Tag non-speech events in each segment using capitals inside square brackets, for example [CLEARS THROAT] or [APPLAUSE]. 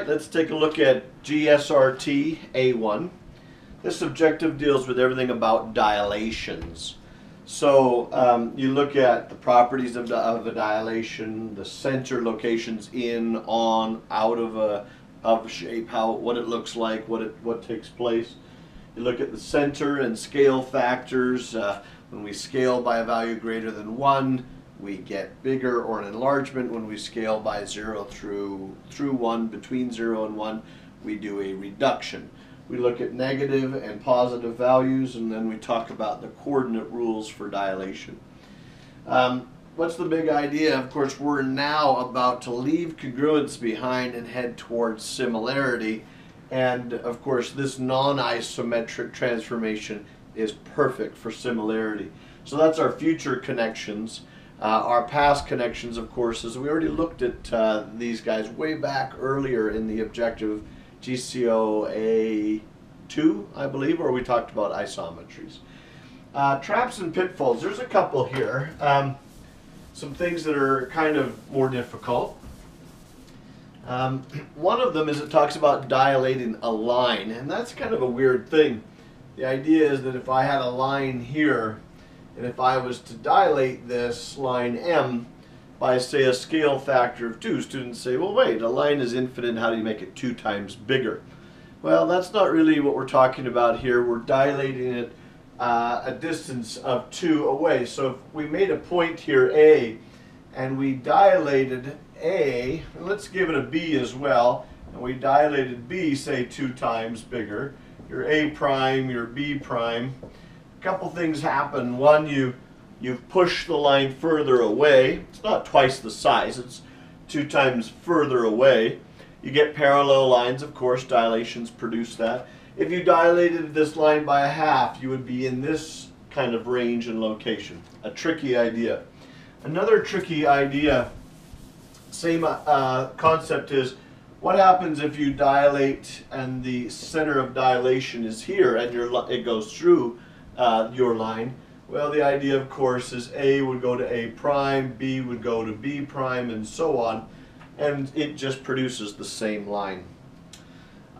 let's take a look at GSRT A1. This objective deals with everything about dilations. So um, you look at the properties of, of a dilation, the center locations in, on, out of a of shape, how what it looks like, what it what takes place. You look at the center and scale factors. Uh, when we scale by a value greater than one, we get bigger or an enlargement. When we scale by zero through through one, between zero and one, we do a reduction. We look at negative and positive values, and then we talk about the coordinate rules for dilation. Um, what's the big idea? Of course, we're now about to leave congruence behind and head towards similarity. And of course, this non-isometric transformation is perfect for similarity. So that's our future connections. Uh, our past connections, of course, is we already looked at uh, these guys way back earlier in the objective GCOA 2, I believe, where we talked about isometries. Uh, traps and pitfalls, there's a couple here. Um, some things that are kind of more difficult. Um, [CLEARS THROAT] one of them is it talks about dilating a line, and that's kind of a weird thing. The idea is that if I had a line here, and if I was to dilate this line M, by say a scale factor of 2. Students say, well wait, a line is infinite, how do you make it 2 times bigger? Well, that's not really what we're talking about here. We're dilating it uh, a distance of 2 away. So if we made a point here, A, and we dilated A, let's give it a B as well, and we dilated B, say, 2 times bigger, your A prime, your B prime, couple things happen. One, you you've pushed the line further away. It's not twice the size, it's two times further away. You get parallel lines, of course, dilations produce that. If you dilated this line by a half, you would be in this kind of range and location. A tricky idea. Another tricky idea, same uh, concept is, what happens if you dilate and the center of dilation is here and your, it goes through uh, your line? Well, the idea, of course, is A would go to A prime, B would go to B prime, and so on. And it just produces the same line.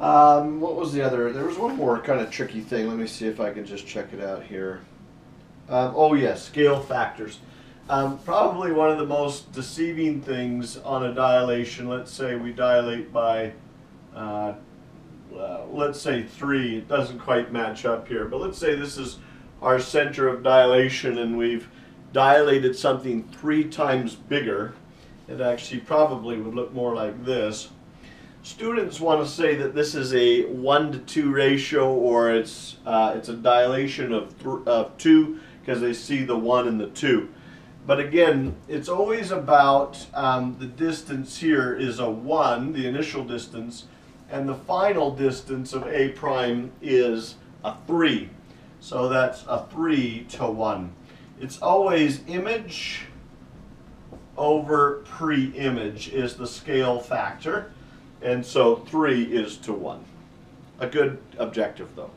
Um, what was the other? There was one more kind of tricky thing. Let me see if I can just check it out here. Um, oh, yes, scale factors. Um, probably one of the most deceiving things on a dilation. Let's say we dilate by, uh, uh, let's say 3. It doesn't quite match up here. But let's say this is our center of dilation and we've dilated something three times bigger, it actually probably would look more like this. Students want to say that this is a 1 to 2 ratio or it's, uh, it's a dilation of, of 2 because they see the 1 and the 2. But again, it's always about um, the distance here is a 1, the initial distance, and the final distance of A prime is a 3. So that's a 3 to 1. It's always image over pre-image is the scale factor. And so 3 is to 1. A good objective though.